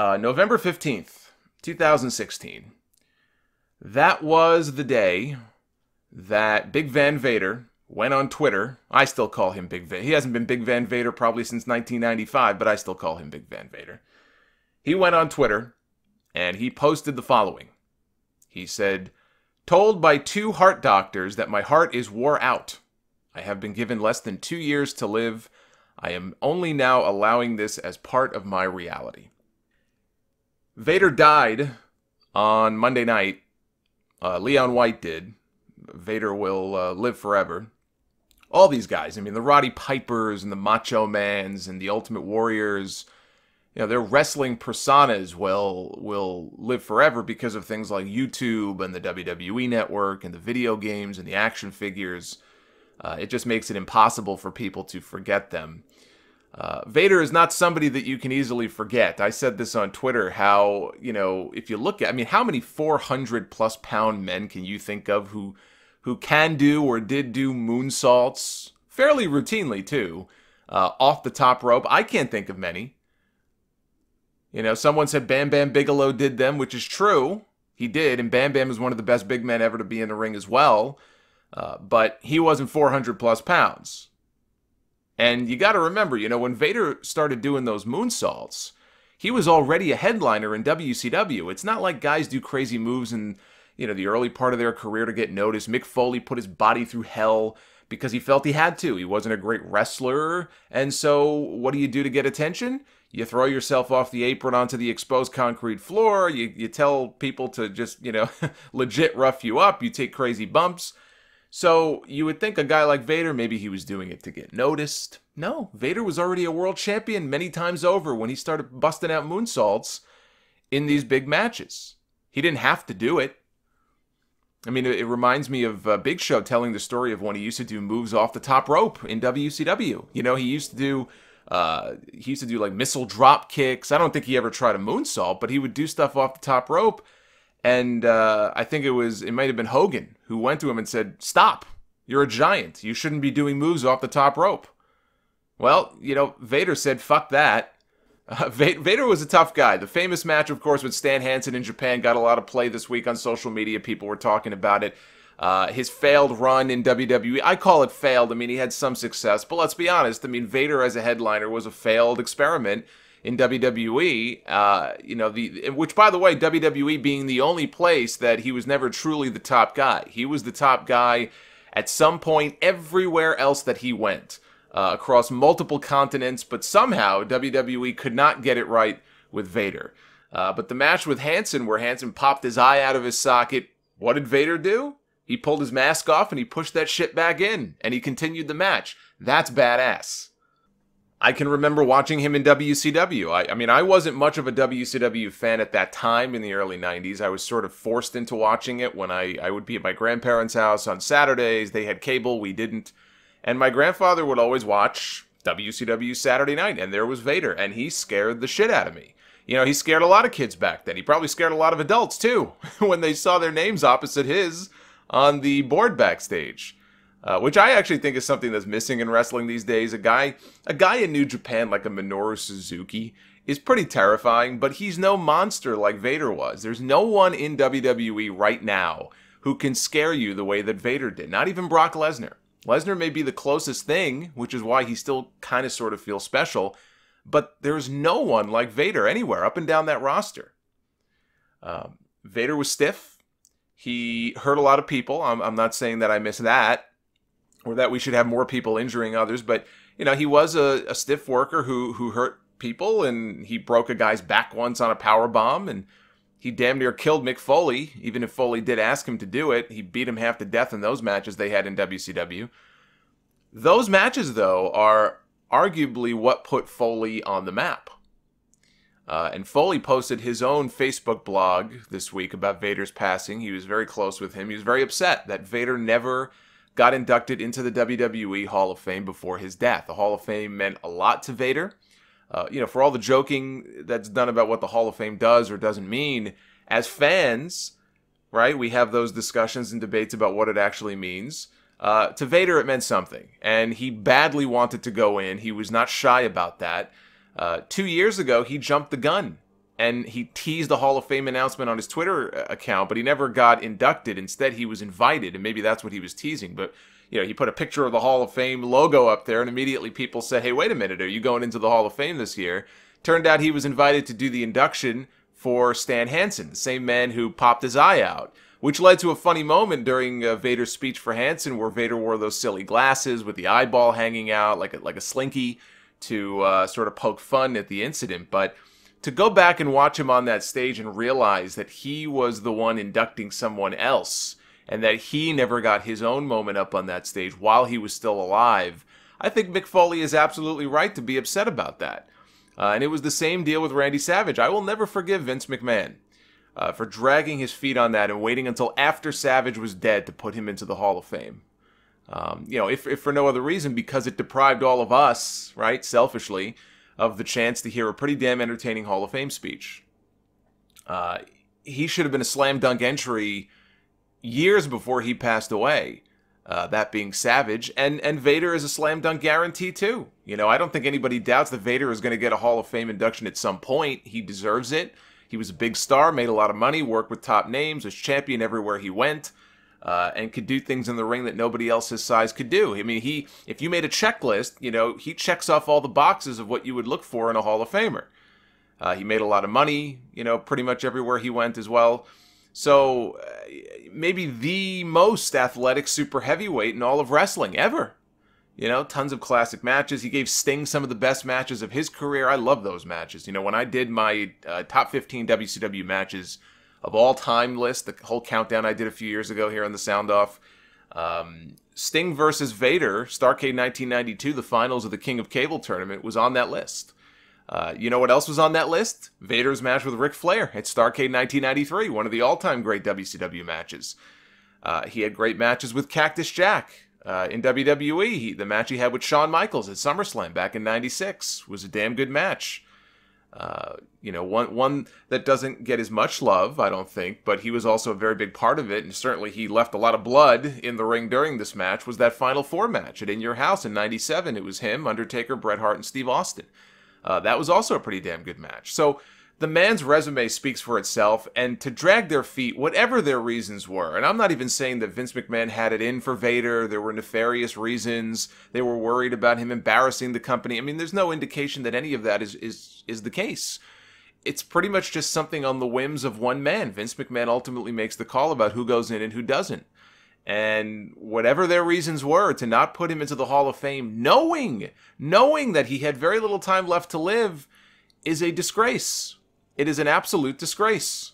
uh, November 15th, 2016. That was the day that Big Van Vader went on Twitter. I still call him Big Van. He hasn't been Big Van Vader probably since 1995, but I still call him Big Van Vader. He went on Twitter and he posted the following. He said, Told by two heart doctors that my heart is wore out. I have been given less than two years to live. I am only now allowing this as part of my reality. Vader died on Monday night. Uh, Leon White did. Vader will uh, live forever. All these guys, I mean, the Roddy Pipers and the Macho Mans and the Ultimate Warriors, you know, their wrestling personas will will live forever because of things like YouTube and the WWE network and the video games and the action figures. Uh, it just makes it impossible for people to forget them. Uh, Vader is not somebody that you can easily forget. I said this on Twitter how, you know, if you look at, I mean, how many 400 plus pound men can you think of who, who can do or did do moonsaults fairly routinely too, uh, off the top rope? I can't think of many. You know, someone said Bam Bam Bigelow did them, which is true. He did, and Bam Bam is one of the best big men ever to be in the ring as well. Uh, but he wasn't 400 plus pounds. And you got to remember, you know, when Vader started doing those moonsaults, he was already a headliner in WCW. It's not like guys do crazy moves in, you know, the early part of their career to get noticed. Mick Foley put his body through hell because he felt he had to. He wasn't a great wrestler. And so, what do you do to get attention? You throw yourself off the apron onto the exposed concrete floor. You, you tell people to just, you know, legit rough you up. You take crazy bumps. So you would think a guy like Vader, maybe he was doing it to get noticed. No, Vader was already a world champion many times over when he started busting out moonsaults in these big matches. He didn't have to do it. I mean, it, reminds me of uh, Big Show telling the story of when he used to do moves off the top rope in WCW. You know, he used to do uh, he used to do like missile drop kicks. I don't think he ever tried a moonsault, but he would do stuff off the top rope and uh, I think it was it might have been Hogan who went to him and said, "Stop! You're a giant. You shouldn't be doing moves off the top rope." Well, you know, Vader said, "Fuck that." Uh, Vader was a tough guy. The famous match, of course, with Stan Hansen in Japan got a lot of play this week on social media. People were talking about it. Uh, his failed run in WWE, I call it failed. I mean, he had some success, but let's be honest. I mean, Vader as a headliner was a failed experiment in WWE. Uh, you know, the which by the way, WWE being the only place that he was never truly the top guy. He was the top guy at some point everywhere else that he went. Uh, across multiple continents, but somehow WWE could not get it right with Vader. Uh, but the match with Hansen, where Hansen popped his eye out of his socket, what did Vader do? He pulled his mask off and he pushed that shit back in, and he continued the match. That's badass. I can remember watching him in WCW. I, I, mean, I wasn't much of a WCW fan at that time in the early 90s. I was sort of forced into watching it when I, I would be at my grandparents' house on Saturdays. They had cable, we didn't. And my grandfather would always watch WCW Saturday night, and there was Vader, and he scared the shit out of me. You know, he scared a lot of kids back then. He probably scared a lot of adults, too, when they saw their names opposite his on the board backstage uh, which I actually think is something that's missing in wrestling these days. A guy, a guy in New Japan like a Minoru Suzuki is pretty terrifying, but he's no monster like Vader was. There's no one in WWE right now who can scare you the way that Vader did. Not even Brock Lesnar. Lesnar may be the closest thing, which is why he still kind of sort of feels special, but there's no one like Vader anywhere up and down that roster. Um, Vader was stiff. He hurt a lot of people. I'm, I'm not saying that I miss that or that we should have more people injuring others. But you know, he was a, a stiff worker who who hurt people, and he broke a guy's back once on a power bomb, and he damn near killed Mick Foley. Even if Foley did ask him to do it, he beat him half to death in those matches they had in WCW. Those matches, though, are arguably what put Foley on the map. Uh, and Foley posted his own Facebook blog this week about Vader's passing. He was very close with him. He was very upset that Vader never got inducted into the WWE Hall of Fame before his death. The Hall of Fame meant a lot to Vader. Uh, you know, for all the joking that's done about what the Hall of Fame does or doesn't mean, as fans, right, we have those discussions and debates about what it actually means. Uh, to Vader, it meant something, and he badly wanted to go in. He was not shy about that. Uh, two years ago, he jumped the gun and he teased the Hall of Fame announcement on his Twitter uh, account, but he never got inducted. Instead, he was invited, and maybe that's what he was teasing. But you know, he put a picture of the Hall of Fame logo up there, and immediately people said, "Hey, wait a minute, are you going into the Hall of Fame this year?" Turned out he was invited to do the induction for Stan Hansen, the same man who popped his eye out, which led to a funny moment during uh, Vader's speech for Hansen, where Vader wore those silly glasses with the eyeball hanging out like a, like a slinky to uh, sort of poke fun at the incident. But to go back and watch him on that stage and realize that he was the one inducting someone else and that he never got his own moment up on that stage while he was still alive, I think Mick Foley is absolutely right to be upset about that. Uh, and it was the same deal with Randy Savage. I will never forgive Vince McMahon uh, for dragging his feet on that and waiting until after Savage was dead to put him into the Hall of Fame. Um, you know, if, if for no other reason, because it deprived all of us, right, selfishly, of the chance to hear a pretty damn entertaining Hall of Fame speech. Uh, he should have been a slam dunk entry years before he passed away. Uh, that being Savage, and and Vader is a slam dunk guarantee too. You know, I don't think anybody doubts that Vader is going to get a Hall of Fame induction at some point. He deserves it. He was a big star, made a lot of money, worked with top names, was champion everywhere he went uh, and could do things in the ring that nobody else his size could do. I mean, he if you made a checklist, you know, he checks off all the boxes of what you would look for in a Hall of Famer. Uh, he made a lot of money, you know, pretty much everywhere he went as well. So uh, maybe the most athletic super heavyweight in all of wrestling ever. You know, tons of classic matches. He gave Sting some of the best matches of his career. I love those matches. You know, when I did my uh, top 15 WCW matches of all time list, the whole countdown I did a few years ago here on the Sound Off. Um, Sting versus Vader, Starcade 1992, the finals of the King of Cable tournament, was on that list. Uh, you know what else was on that list? Vader's match with Ric Flair at Starcade 1993, one of the all-time great WCW matches. Uh, he had great matches with Cactus Jack uh, in WWE. He, the match he had with Shawn Michaels at SummerSlam back in '96 was a damn good match. Uh, you know, one one that doesn't get as much love, I don't think, but he was also a very big part of it, and certainly he left a lot of blood in the ring during this match. Was that Final Four match at In Your House in '97? It was him, Undertaker, Bret Hart, and Steve Austin. Uh, that was also a pretty damn good match. So the man's resume speaks for itself, and to drag their feet, whatever their reasons were, and I'm not even saying that Vince McMahon had it in for Vader, there were nefarious reasons, they were worried about him embarrassing the company. I mean, there's no indication that any of that is is is the case. It's pretty much just something on the whims of one man. Vince McMahon ultimately makes the call about who goes in and who doesn't. And whatever their reasons were to not put him into the Hall of Fame, knowing, knowing that he had very little time left to live, is a disgrace it is an absolute disgrace.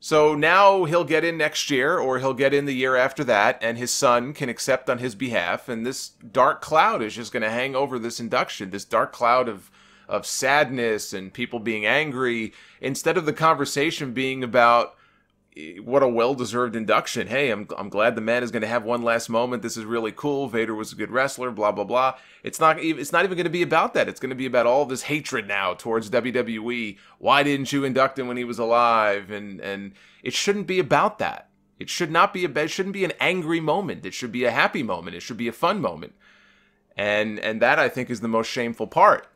So now he'll get in next year, or he'll get in the year after that, and his son can accept on his behalf. And this dark cloud is just going to hang over this induction, this dark cloud of of sadness and people being angry, instead of the conversation being about what a well-deserved induction. Hey, I'm I'm glad the man is going to have one last moment. This is really cool. Vader was a good wrestler. Blah blah blah. It's not it's not even going to be about that. It's going to be about all this hatred now towards WWE. Why didn't you induct him when he was alive? And and it shouldn't be about that. It should not be a it shouldn't be an angry moment. It should be a happy moment. It should be a fun moment. And and that I think is the most shameful part.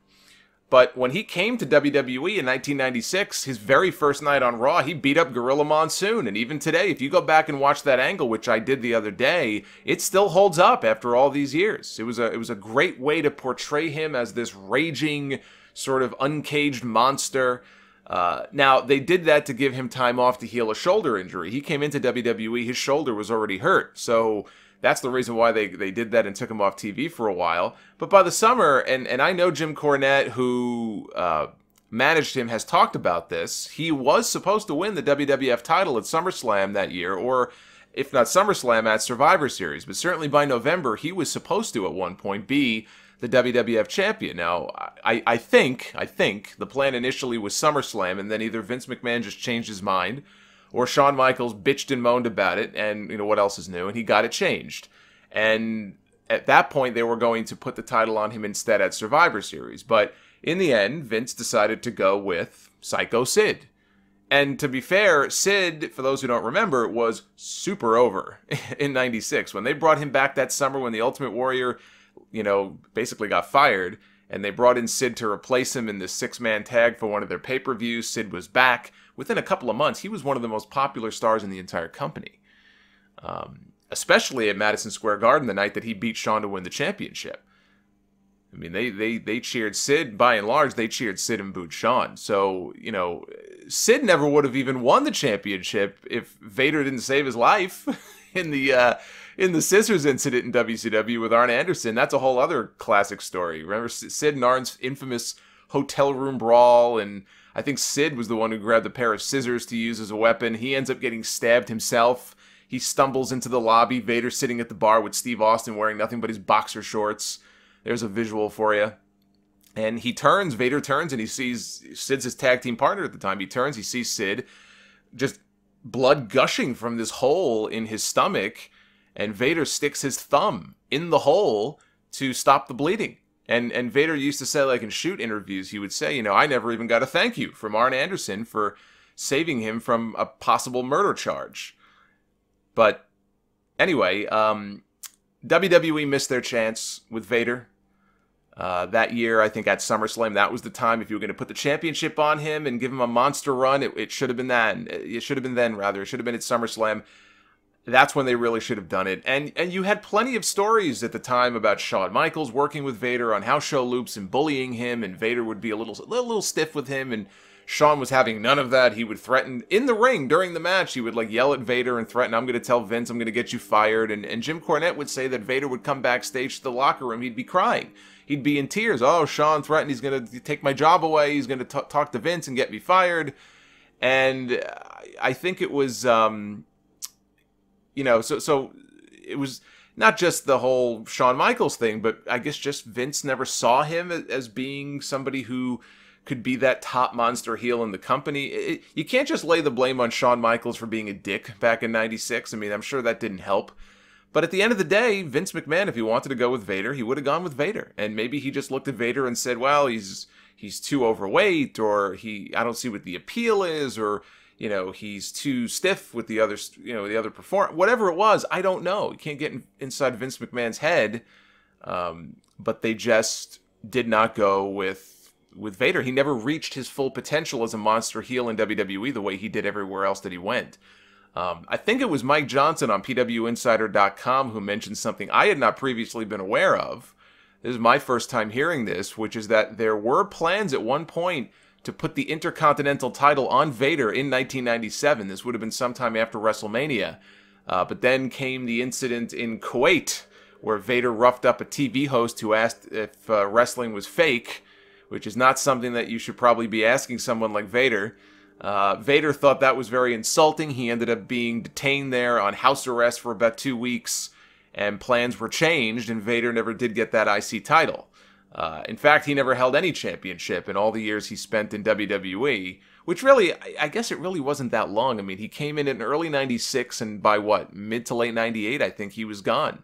But when he came to WWE in 1996, his very first night on Raw, he beat up Gorilla Monsoon. And even today, if you go back and watch that angle, which I did the other day, it still holds up after all these years. It was a it was a great way to portray him as this raging, sort of uncaged monster. Uh, now they did that to give him time off to heal a shoulder injury. He came into WWE, his shoulder was already hurt, so that's the reason why they, they did that and took him off TV for a while. But by the summer, and, and I know Jim Cornette, who uh, managed him, has talked about this. He was supposed to win the WWF title at SummerSlam that year, or if not SummerSlam, at Survivor Series. But certainly by November, he was supposed to at one point be the WWF champion. Now, I, I think, I think the plan initially was SummerSlam, and then either Vince McMahon just changed his mind, or Shawn Michaels bitched and moaned about it, and you know what else is new, and he got it changed. And at that point, they were going to put the title on him instead at Survivor Series. But in the end, Vince decided to go with Psycho Sid. And to be fair, Sid, for those who don't remember, was super over in 96. When they brought him back that summer when the Ultimate Warrior, you know, basically got fired, and they brought in Sid to replace him in this six man tag for one of their pay per views. Sid was back. Within a couple of months, he was one of the most popular stars in the entire company, um, especially at Madison Square Garden the night that he beat Shawn to win the championship. I mean, they, they, they cheered Sid, by and large, they cheered Sid and booed Shawn. So, you know, Sid never would have even won the championship if Vader didn't save his life in the. Uh, in the scissors incident in WCW with Arn Anderson, that's a whole other classic story. Remember Sid and Arn's infamous hotel room brawl, and I think Sid was the one who grabbed a pair of scissors to use as a weapon. He ends up getting stabbed himself. He stumbles into the lobby. Vader sitting at the bar with Steve Austin wearing nothing but his boxer shorts. There's a visual for you. And he turns, Vader turns, and he sees Sid's his tag team partner at the time. He turns, he sees Sid just blood gushing from this hole in his stomach and Vader sticks his thumb in the hole to stop the bleeding. And and Vader used to say, like in shoot interviews, he would say, you know, I never even got a thank you from Arn Anderson for saving him from a possible murder charge. But anyway, um, WWE missed their chance with Vader. Uh, that year, I think at SummerSlam, that was the time. If you were going to put the championship on him and give him a monster run, it, it should have been that. It should have been then, rather. It should have been at SummerSlam that's when they really should have done it. And and you had plenty of stories at the time about Shawn Michaels working with Vader on house show loops and bullying him, and Vader would be a little a little, stiff with him, and Shawn was having none of that. He would threaten in the ring during the match. He would like yell at Vader and threaten, "I'm going to tell Vince, I'm going to get you fired." And and Jim Cornette would say that Vader would come backstage to the locker room. He'd be crying. He'd be in tears. Oh, Shawn threatened he's going to take my job away. He's going to talk to Vince and get me fired. And I think it was. Um, you know, so so it was not just the whole Shawn Michaels thing, but I guess just Vince never saw him as being somebody who could be that top monster heel in the company. It, you can't just lay the blame on Shawn Michaels for being a dick back in 96. I mean, I'm sure that didn't help. But at the end of the day, Vince McMahon, if he wanted to go with Vader, he would have gone with Vader. And maybe he just looked at Vader and said, well, he's he's too overweight or he I don't see what the appeal is or you know he's too stiff with the other you know the other perform whatever it was i don't know. You can't get in, inside vince mcmahon's head. Um, but they just did not go with with vader. He never reached his full potential as a monster heel in wwe the way he did everywhere else that he went. Um, i think it was mike johnson on pwinsider.com who mentioned something i had not previously been aware of. This is my first time hearing this which is that there were plans at one point to put the Intercontinental title on Vader in 1997. This would have been sometime after WrestleMania. Uh, but then came the incident in Kuwait where Vader roughed up a TV host who asked if uh, wrestling was fake, which is not something that you should probably be asking someone like Vader. Uh, Vader thought that was very insulting. He ended up being detained there on house arrest for about two weeks, and plans were changed, and Vader never did get that IC title. Uh, in fact, he never held any championship in all the years he spent in WWE, which really, I guess it really wasn't that long. I mean, he came in in early 96, and by what, mid to late 98, I think he was gone.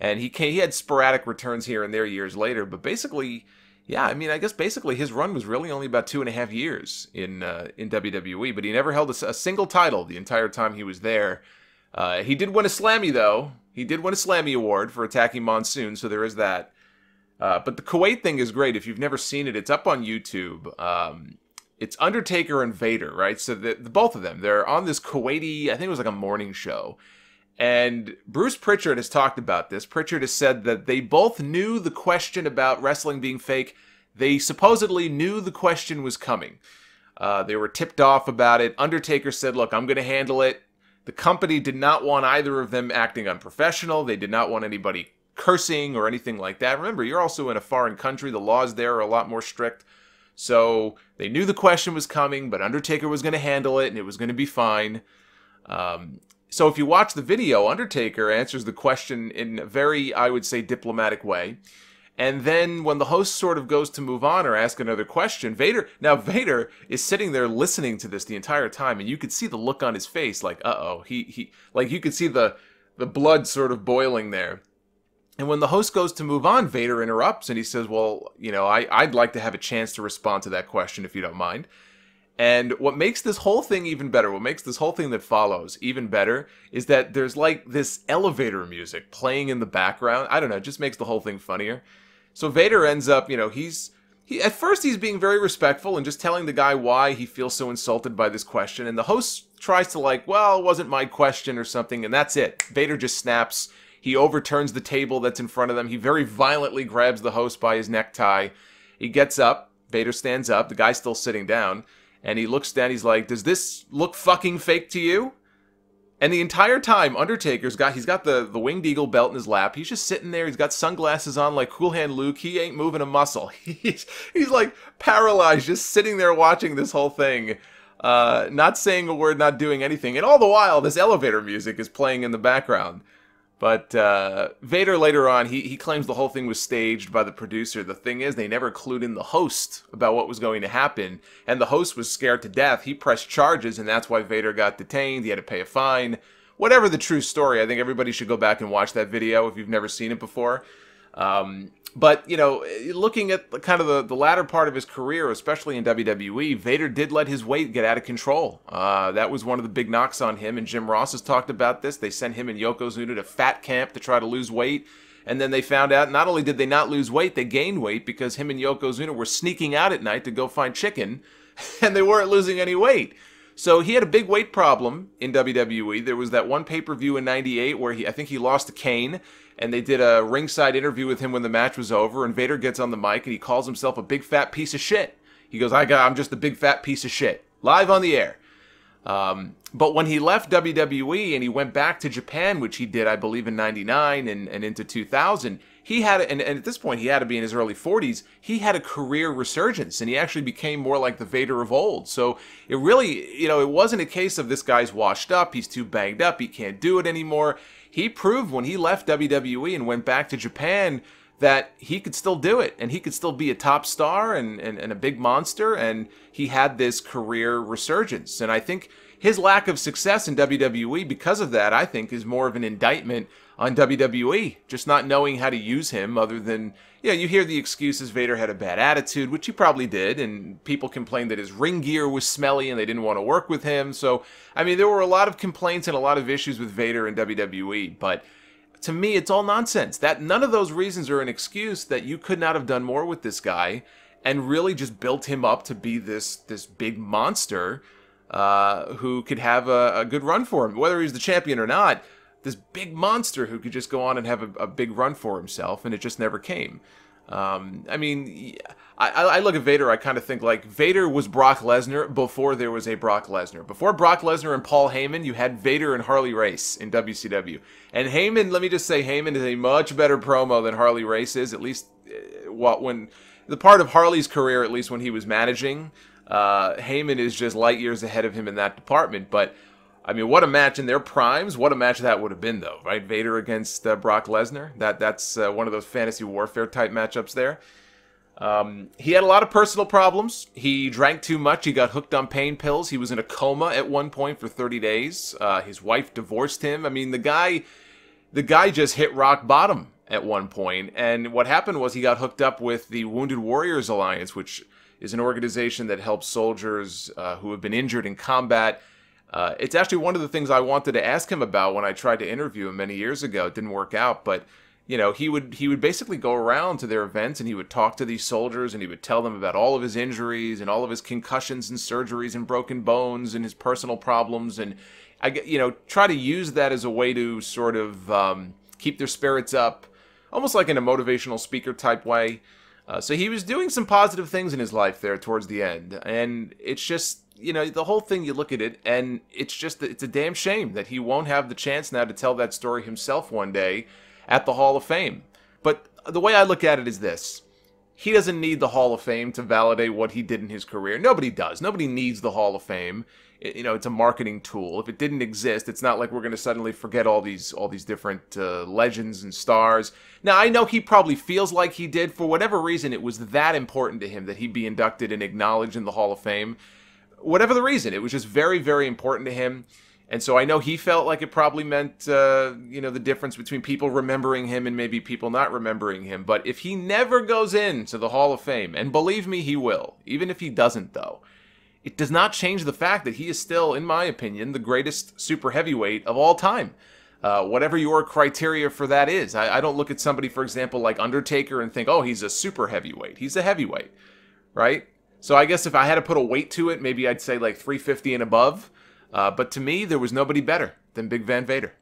And he, came, he had sporadic returns here and there years later, but basically, yeah, I mean, I guess basically his run was really only about two and a half years in, uh, in WWE, but he never held a, a, single title the entire time he was there. Uh, he did win a Slammy, though. He did win a Slammy Award for attacking Monsoon, so there is that. Uh, but the Kuwait thing is great. If you've never seen it, it's up on YouTube. Um, it's Undertaker and Vader, right? So the, the, both of them, they're on this Kuwaiti, I think it was like a morning show. And Bruce Pritchard has talked about this. Pritchard has said that they both knew the question about wrestling being fake. They supposedly knew the question was coming. Uh, they were tipped off about it. Undertaker said, Look, I'm going to handle it. The company did not want either of them acting unprofessional. They did not want anybody cursing or anything like that. Remember, you're also in a foreign country. The laws there are a lot more strict. So they knew the question was coming, but Undertaker was going to handle it and it was going to be fine. Um, so if you watch the video, Undertaker answers the question in a very, I would say, diplomatic way. And then when the host sort of goes to move on or ask another question, Vader now Vader is sitting there listening to this the entire time, and you could see the look on his face, like, uh oh, he he like you could see the the blood sort of boiling there. And when the host goes to move on, Vader interrupts and he says, Well, you know, I, I'd like to have a chance to respond to that question if you don't mind. And what makes this whole thing even better, what makes this whole thing that follows even better, is that there's like this elevator music playing in the background. I don't know, it just makes the whole thing funnier. So Vader ends up, you know, he's he at first he's being very respectful and just telling the guy why he feels so insulted by this question, and the host tries to like, well, it wasn't my question or something, and that's it. Vader just snaps. He overturns the table that's in front of them. He very violently grabs the host by his necktie. He gets up. Vader stands up. The guy's still sitting down. And he looks down. He's like, Does this look fucking fake to you? And the entire time, Undertaker's got he's got the the winged eagle belt in his lap. He's just sitting there. He's got sunglasses on like Cool Hand Luke. He ain't moving a muscle. He's he's like paralyzed, just sitting there watching this whole thing, uh, not saying a word, not doing anything. And all the while, this elevator music is playing in the background. But uh, Vader later on, he, he claims the whole thing was staged by the producer. The thing is, they never clued in the host about what was going to happen, and the host was scared to death. He pressed charges, and that's why Vader got detained. He had to pay a fine. Whatever the true story, I think everybody should go back and watch that video if you've never seen it before. Um, but, you know, looking at the, kind of the, the latter part of his career, especially in WWE, Vader did let his weight get out of control. Uh, that was one of the big knocks on him, and Jim Ross has talked about this. They sent him and Yokozuna to fat camp to try to lose weight. And then they found out not only did they not lose weight, they gained weight because him and Yokozuna were sneaking out at night to go find chicken, and they weren't losing any weight. So he had a big weight problem in WWE. There was that one pay per view in '98 where he, I think he lost to Kane, and they did a ringside interview with him when the match was over. And Vader gets on the mic and he calls himself a big fat piece of shit. He goes, "I got, I'm just a big fat piece of shit." Live on the air. Um, but when he left WWE and he went back to Japan, which he did, I believe, in '99 and, and into 2000, he had, and, and at this point he had to be in his early 40s. He had a career resurgence, and he actually became more like the Vader of old. So it really, you know, it wasn't a case of this guy's washed up, he's too banged up, he can't do it anymore he proved when he left WWE and went back to Japan that he could still do it and he could still be a top star and, and, and, a big monster and he had this career resurgence and i think his lack of success in wwe because of that i think is more of an indictment on WWE, just not knowing how to use him other than, yeah, you hear the excuses Vader had a bad attitude, which he probably did, and people complained that his ring gear was smelly and they didn't want to work with him. So, I mean, there were a lot of complaints and a lot of issues with Vader in WWE, but to me, it's all nonsense. That none of those reasons are an excuse that you could not have done more with this guy and really just built him up to be this this big monster uh, who could have a, a good run for him, whether he's the champion or not this big monster who could just go on and have a, a big run for himself, and it just never came. Um, I mean, I, I, look at Vader, I kind of think like Vader was Brock Lesnar before there was a Brock Lesnar. Before Brock Lesnar and Paul Heyman, you had Vader and Harley Race in WCW. And Heyman, let me just say, Heyman is a much better promo than Harley Race is, at least uh, what when the part of Harley's career, at least when he was managing. Uh, Heyman is just light years ahead of him in that department, but I mean, what a match in their primes! What a match that would have been, though, right? Vader against uh, Brock Lesnar. That that's uh, one of those fantasy warfare type matchups there. Um, he had a lot of personal problems. He drank too much. He got hooked on pain pills. He was in a coma at one point for 30 days. Uh, his wife divorced him. I mean, the guy, the guy just hit rock bottom at one point. And what happened was he got hooked up with the Wounded Warriors Alliance, which is an organization that helps soldiers uh, who have been injured in combat uh, it's actually one of the things I wanted to ask him about when I tried to interview him many years ago. It didn't work out, but you know he would he would basically go around to their events and he would talk to these soldiers and he would tell them about all of his injuries and all of his concussions and surgeries and broken bones and his personal problems and I you know try to use that as a way to sort of um, keep their spirits up, almost like in a motivational speaker type way. Uh, so he was doing some positive things in his life there towards the end, and it's just you know the whole thing. You look at it, and it's just it's a damn shame that he won't have the chance now to tell that story himself one day at the Hall of Fame. But the way I look at it is this: he doesn't need the Hall of Fame to validate what he did in his career. Nobody does. Nobody needs the Hall of Fame. You know, it's a marketing tool. If it didn't exist, it's not like we're going to suddenly forget all these all these different uh, legends and stars. Now, I know he probably feels like he did for whatever reason. It was that important to him that he be inducted and acknowledged in the Hall of Fame. Whatever the reason, it was just very, very important to him. And so I know he felt like it probably meant, uh, you know, the difference between people remembering him and maybe people not remembering him. But if he never goes into the Hall of Fame, and believe me, he will, even if he doesn't, though, it does not change the fact that he is still, in my opinion, the greatest super heavyweight of all time. Uh, whatever your criteria for that is. I, I don't look at somebody, for example, like Undertaker and think, oh, he's a super heavyweight. He's a heavyweight, right? So I guess if I had to put a weight to it, maybe I'd say like 350 and above. Uh, but to me, there was nobody better than Big Van Vader.